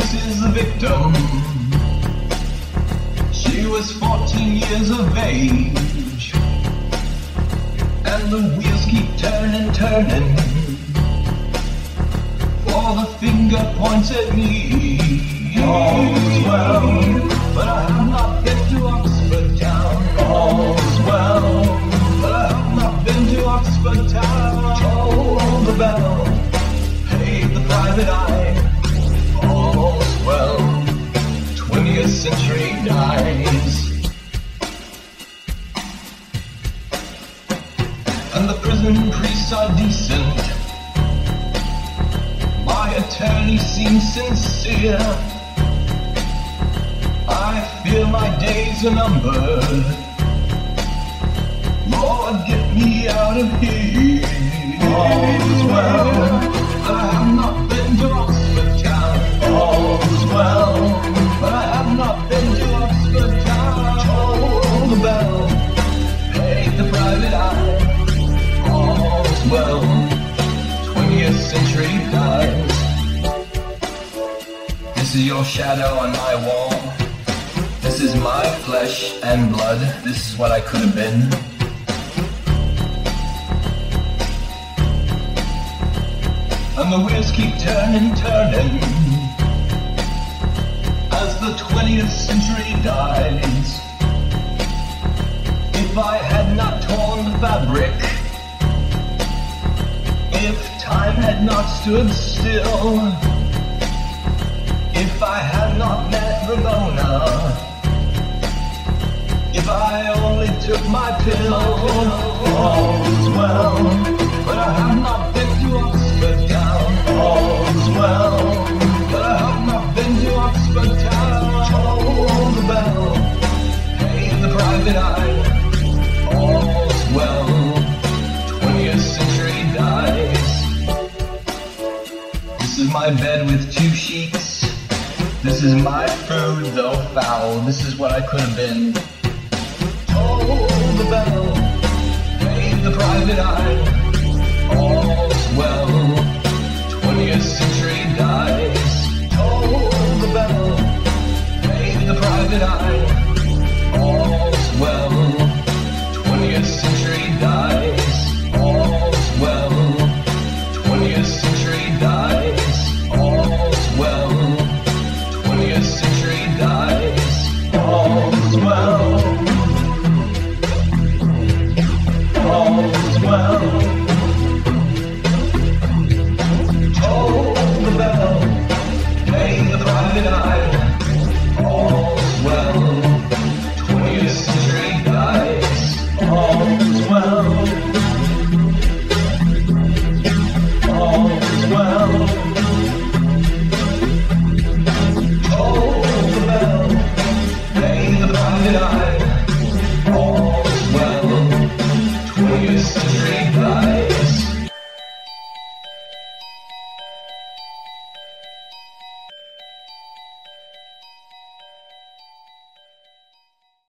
faces the victim. She was 14 years of age, and the wheels keep turning, turning. For the finger points at me. All well, but I have not yet to Oxford Town. All dies. And the prison priests are decent. My attorney seems sincere. I fear my days are numbered. Lord, get me out of here. This is your shadow on my wall. This is my flesh and blood. This is what I could have been. And the wheels keep turning, turning. As the 20th century dies. If I had not torn the fabric, if time had not stood still, if I had not met Ramona, if I only took my pill, all's well. But I have not been to Oxford town, all's well. But I have not been to Oxford town, toll the bell, pay the private eye, all's well. 20th century dies. This is my bed with two sheets. This is my food, though foul. This is what I could have been. Toll the bell, pay the private eye. All's well. 20th century dies. Toll the bell, pay the private eye.